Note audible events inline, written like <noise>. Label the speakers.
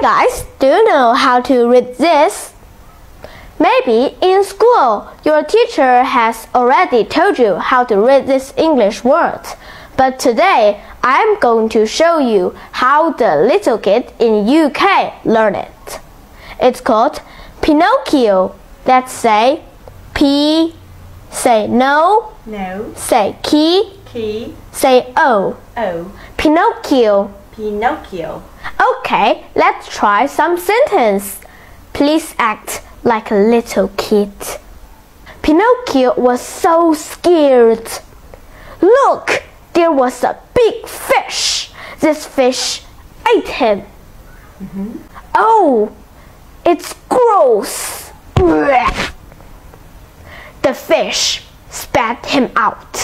Speaker 1: guys, do you know how to read this? Maybe in school your teacher has already told you how to read this English word. But today I'm going to show you how the little kid in UK learn it. It's called Pinocchio. Let's say P, say no,
Speaker 2: No.
Speaker 1: say key,
Speaker 2: Key.
Speaker 1: say O.
Speaker 2: O.
Speaker 1: Pinocchio.
Speaker 2: Pinocchio.
Speaker 1: Okay, let's try some sentence. Please act like a little kid. Pinocchio was so scared. Look, there was a big fish. This fish ate him. Mm-hmm. Oh, it's gross. <laughs> The fish spat him out.